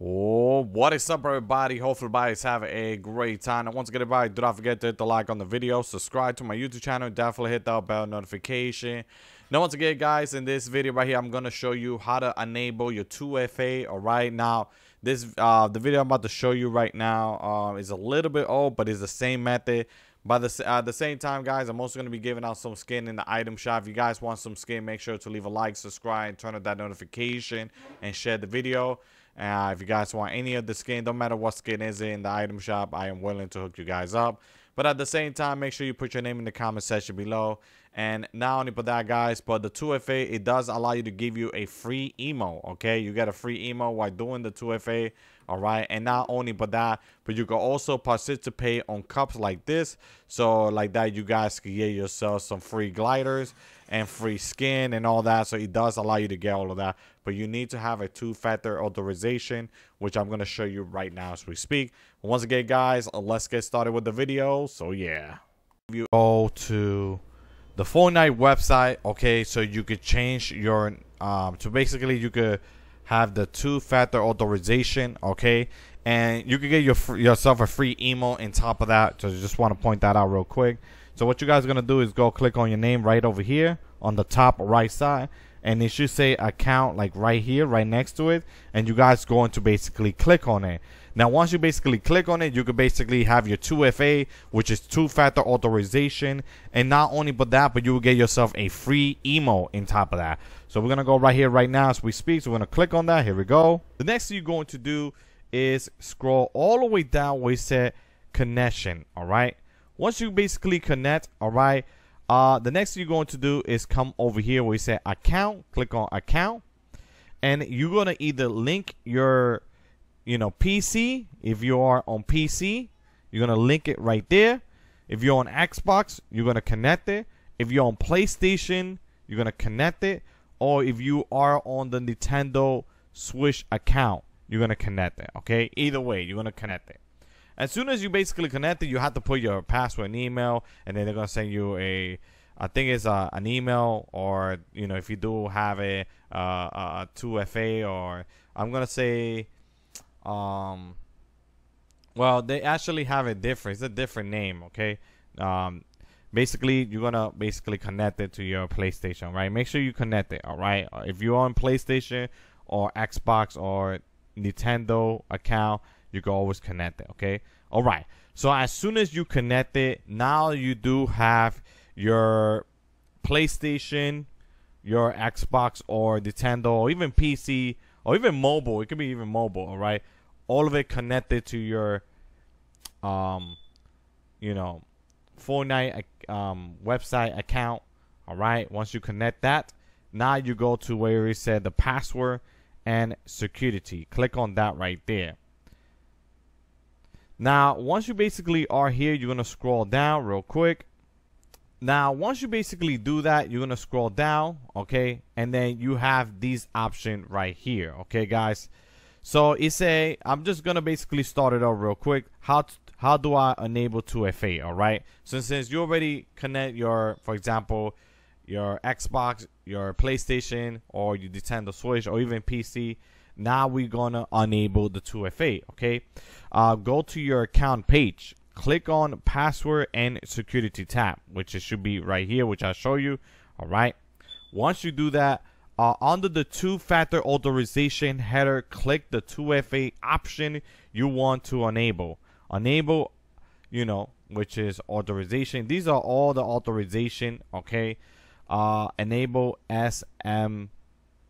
Oh, what is up, everybody? Hopefully, everybody's have a great time. And once again, everybody, do not forget to hit the like on the video, subscribe to my YouTube channel, definitely hit that bell notification. Now, once again, guys, in this video right here, I'm gonna show you how to enable your 2FA. All right, now this uh, the video I'm about to show you right now uh, is a little bit old, but it's the same method. By the, uh, the same time, guys, I'm also going to be giving out some skin in the item shop. If you guys want some skin, make sure to leave a like, subscribe, turn on that notification, and share the video. Uh, if you guys want any of the skin, don't matter what skin is in the item shop, I am willing to hook you guys up. But at the same time, make sure you put your name in the comment section below. And not only for that, guys, but the 2FA, it does allow you to give you a free emo, okay? You get a free emo while doing the 2FA, all right? And not only for that, but you can also participate on cups like this. So like that, you guys can get yourself some free gliders and free skin and all that. So it does allow you to get all of that. But you need to have a two-factor authorization, which I'm going to show you right now as we speak. Once again, guys, let's get started with the video. So yeah. You go to the Fortnite website, okay, so you could change your, um, so basically you could have the two-factor authorization, okay, and you could get your yourself a free email on top of that. So just want to point that out real quick. So what you guys are gonna do is go click on your name right over here on the top right side, and it should say account like right here, right next to it, and you guys going to basically click on it. Now, once you basically click on it, you can basically have your 2FA, which is two-factor authorization. And not only but that, but you will get yourself a free emo in top of that. So we're to go right here right now as we speak. So we're to click on that. Here we go. The next thing you're going to do is scroll all the way down where it said connection. All right. Once you basically connect, all right, uh, the next thing you're going to do is come over here where you say account. Click on account. And you're going to either link your you know, PC, if you are on PC, you're going to link it right there. If you're on Xbox, you're going to connect it. If you're on PlayStation, you're going to connect it. Or if you are on the Nintendo Switch account, you're going to connect it. Okay? Either way, you're going to connect it. As soon as you basically connect it, you have to put your password and email, and then they're to send you a I think it's uh, an email or you know if you do have a uh, a 2FA or I'm gonna say um well they actually have a different. It's a different name okay? Um basically you're gonna basically connect it to your playstation right? Make sure you connect it all right if you're on playstation or xbox or nintendo account you can always connect it okay? All right. So as soon as you connect it now you do have your playstation your xbox or nintendo or even pc or even mobile. It could be even mobile all right? All of it connected to your um you know Fortnite um website account all right? Once you connect that now you go to where it said the password and security. Click on that right there now once you basically are here you're gonna scroll down real quick now once you basically do that you're gonna scroll down okay and then you have these option right here okay guys so it's a, I'm just gonna basically start it out real quick. How to, how do I enable 2FA? All right. So since you already connect your, for example, your Xbox, your PlayStation, or your Nintendo Switch, or even PC, now we're gonna enable the 2FA. Okay. Uh, go to your account page. Click on password and security tab, which it should be right here, which I'll show you. All right. Once you do that, uh, under the two-factor authorization header, click the 2FA option you want to enable. Enable, you know, which is authorization. These are all the authorization, okay? Uh, enable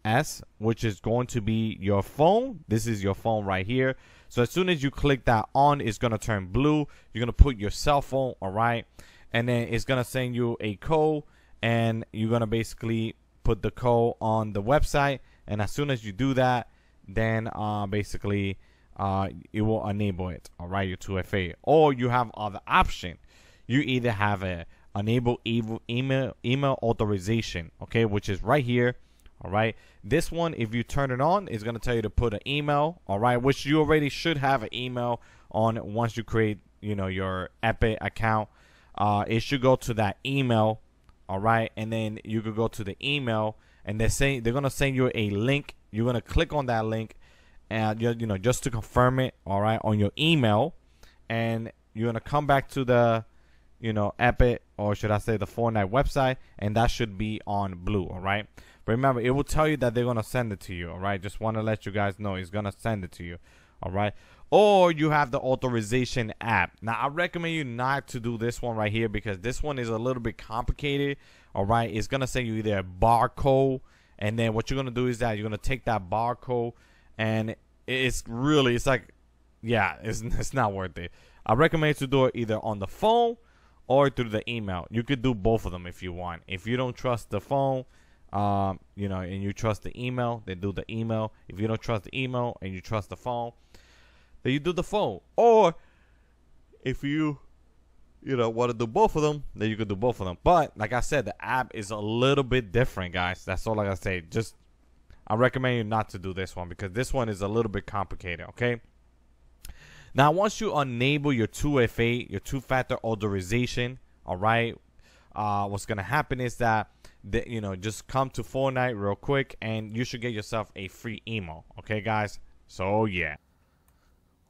SMS, which is going to be your phone. This is your phone right here. So as soon as you click that on, it's going to turn blue. You're going to put your cell phone, all right? And then it's going to send you a code, and you're going to basically put the code on the website and as soon as you do that then uh, basically uh, it will enable it all right your 2FA or you have other option you either have a enable email email authorization okay which is right here all right? This one if you turn it on is going to tell you to put an email all right? Which you already should have an email on once you create you know your epic account. Uh, it should go to that email all right? And then you could go to the email and they're saying they're gonna send you a link. You're gonna click on that link and you, know just to confirm it all right on your email. And you're gonna come back to the you know epic or should i say the fortnite website and that should be on blue all right? But remember it will tell you that they're gonna send it to you all right? Just want to let you guys know it's gonna send it to you all right? Or you have the authorization app. Now i recommend you not to do this one right here because this one is a little bit complicated all right? It's gonna send you either a barcode and then what you're gonna do is that you're gonna take that barcode and it's really it's like yeah it's, it's not worth it. I recommend to do it either on the phone or through the email. You could do both of them if you want. If you don't trust the phone um, you know and you trust the email then do the email. If you don't trust the email and you trust the phone then you do the phone. Or if you you know want to do both of them then you could do both of them. But like i said the app is a little bit different guys. That's all i gotta say. Just I recommend you not to do this one because this one is a little bit complicated, okay? Now, once you enable your 2FA, your two-factor authorization, all right, uh, what's gonna happen is that the, you know just come to Fortnite real quick, and you should get yourself a free email, okay, guys? So yeah.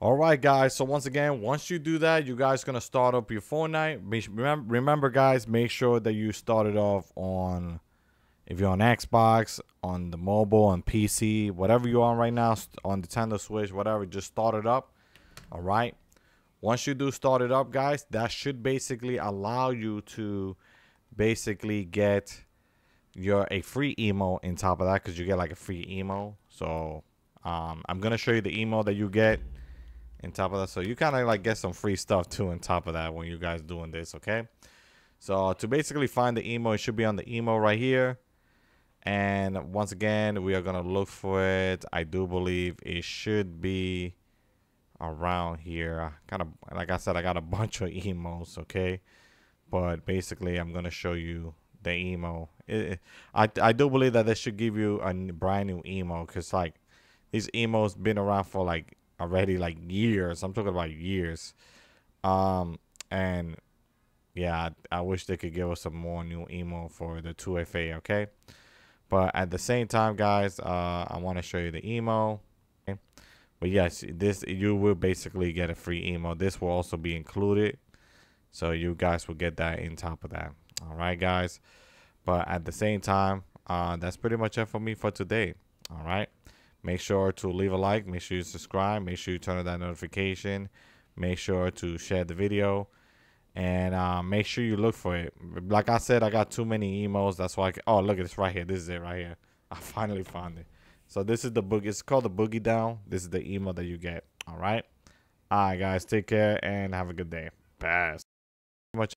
All right, guys. So once again, once you do that, you guys gonna start up your Fortnite. Remember, remember, guys, make sure that you start it off on if you're on Xbox, on the mobile, on PC, whatever you're on right now, on Nintendo Switch, whatever, just start it up. All right. Once you do start it up, guys, that should basically allow you to basically get your a free emo in top of that because you get like a free emo. So um, I'm gonna show you the emo that you get in top of that. So you kind of like get some free stuff too on top of that when you guys doing this. Okay. So to basically find the emo, it should be on the emo right here and once again we are gonna look for it i do believe it should be around here. I kind of like i said i got a bunch of emos okay? But basically i'm gonna show you the emo. It, i i do believe that they should give you a brand new emo because like these emos been around for like already like years. I'm talking about years. Um and yeah i, I wish they could give us some more new emo for the 2fa okay? But at the same time, guys, uh, I want to show you the emo. Okay? But yes, this you will basically get a free emo. This will also be included. So you guys will get that in top of that. All right, guys. But at the same time, uh, that's pretty much it for me for today. All right. Make sure to leave a like. Make sure you subscribe. Make sure you turn on that notification. Make sure to share the video and uh, make sure you look for it. Like I said, I got too many emails. That's why. I can, oh, look at this right here. This is it right here. I finally found it. So this is the boogie. It's called the boogie down. This is the email that you get. All right. All right, guys. Take care and have a good day. Pass. Much.